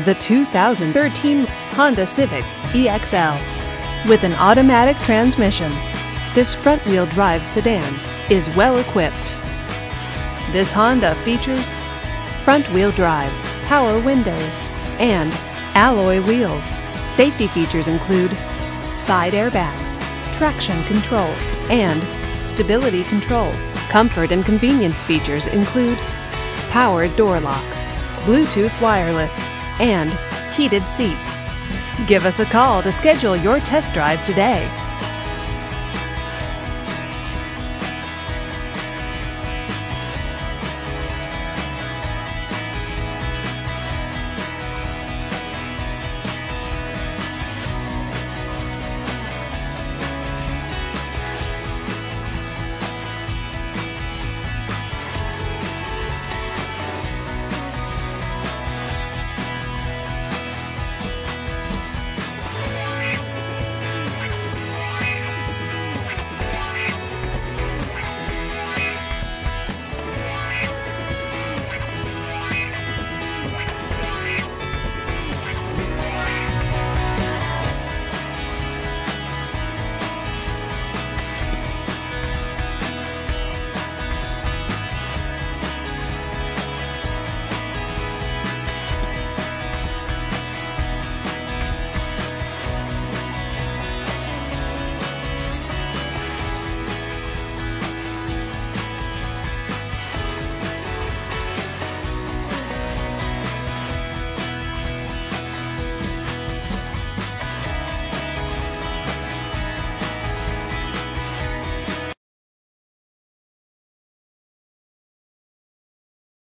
the 2013 Honda Civic EXL. With an automatic transmission, this front-wheel drive sedan is well equipped. This Honda features front-wheel drive, power windows, and alloy wheels. Safety features include side airbags, traction control, and stability control. Comfort and convenience features include power door locks, Bluetooth wireless, and heated seats. Give us a call to schedule your test drive today.